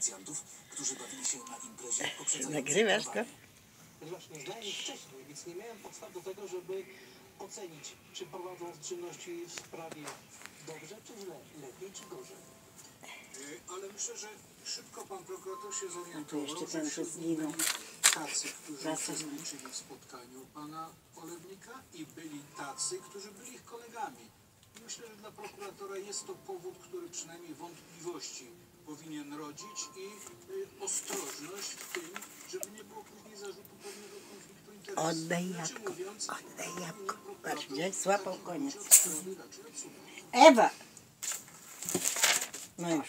policjantów, którzy bawili się na imprezie poprzedzającej Nagrywasz to? porwanie. Ponieważ nie znałem ich wcześniej, więc nie miałem podstaw do tego, żeby ocenić, czy prowadzą czynności w sprawie dobrze czy źle, lepiej czy gorzej. Y, Ale myślę, że szybko pan prokurator się zorientował, jeszcze że ten, co wśród zginął. tacy, którzy uczestniczyli w spotkaniu pana Olewnika i byli tacy, którzy byli ich kolegami. I Myślę, że dla prokuratora jest to powód, który przynajmniej wątpliwości powinien rodzić i y, ostrożność w tym, żeby nie było później zarzutu pewnego konfliktu interesów. Oddaj Inaczej jabłko, oddaj powinien jabłko. prokurator Patrz, gdzieś złapał takie koniec. Ewa! No już.